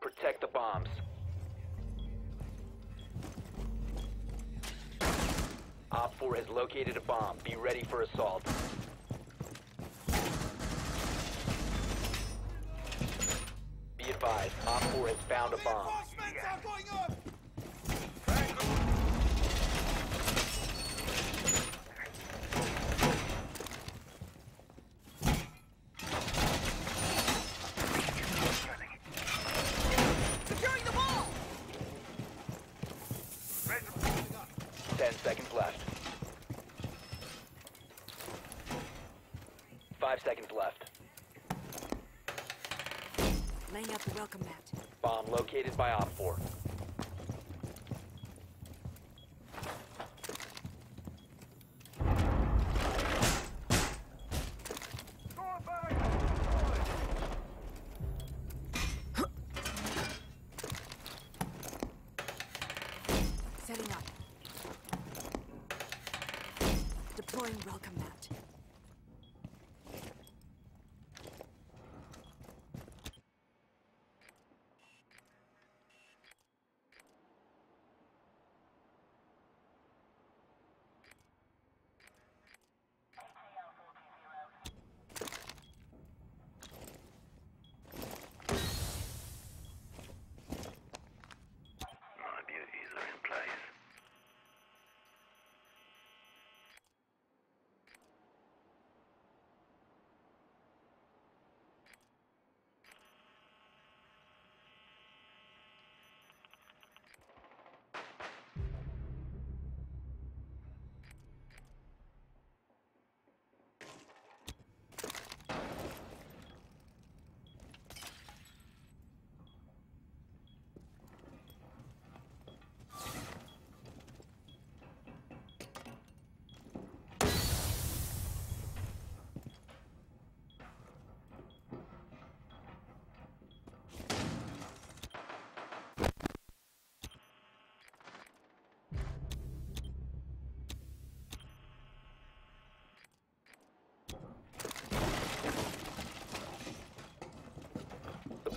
Protect the bombs. OpFor has located a bomb. Be ready for assault. Be advised, OpFor has found a bomb. Welcome mat. Bomb located by OpFor.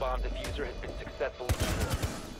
Bomb defuser has been successfully destroyed.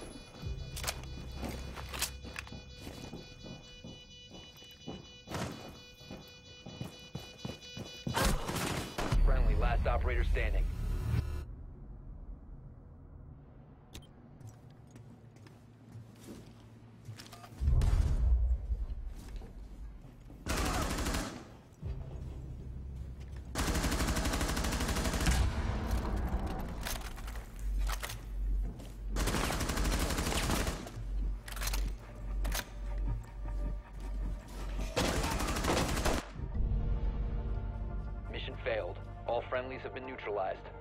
Neutralized.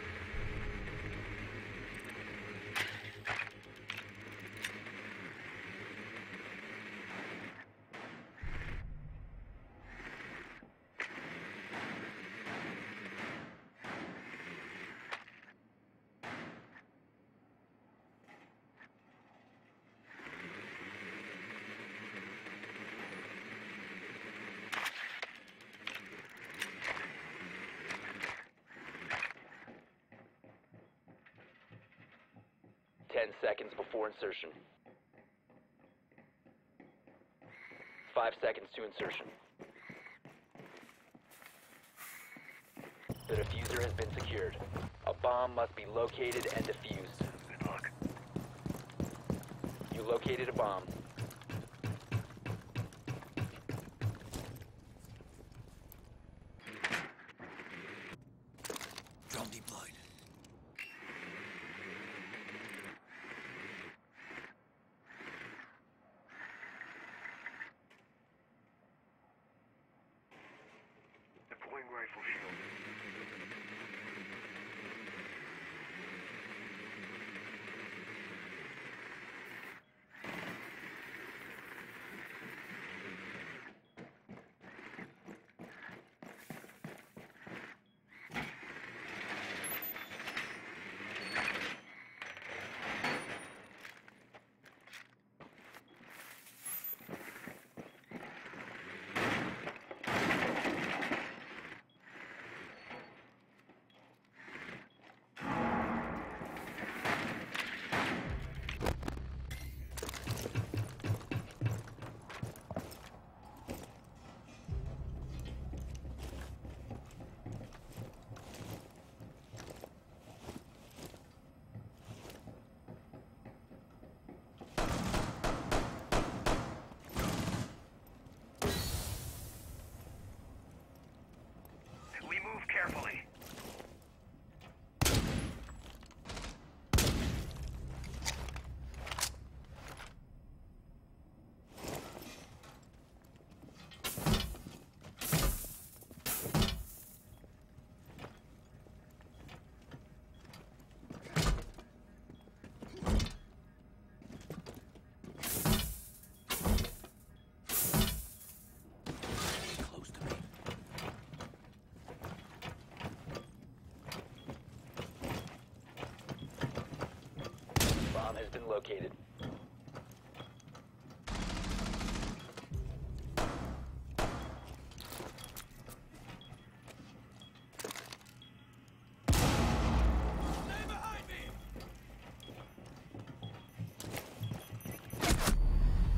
Ten seconds before insertion. five seconds to insertion. The defuser has been secured. A bomb must be located and defused. Good luck. You located a bomb. Been located.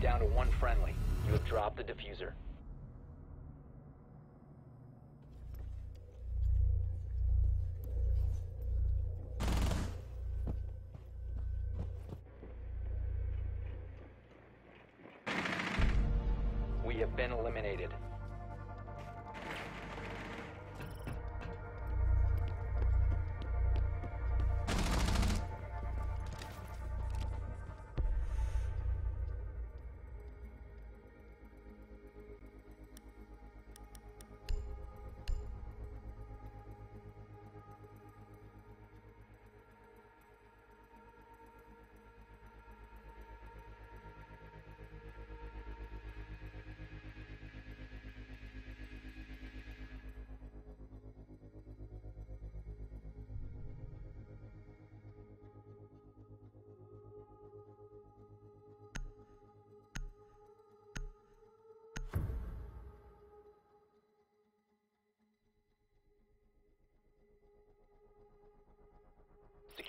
Down to one friendly. You have dropped the defuser.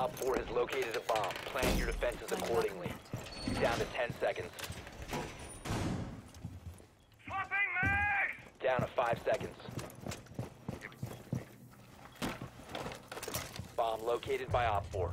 OpFor has located a bomb. Plan your defenses accordingly. mat. Down to 10 seconds. Swapping mags! Down to 5 seconds. Bomb located by OpFor.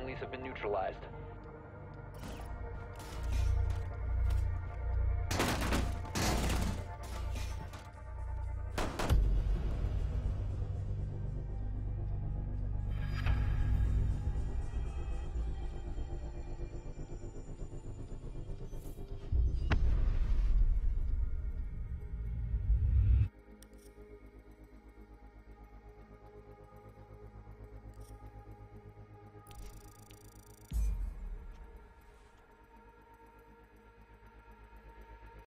Friendlies have been neutralized.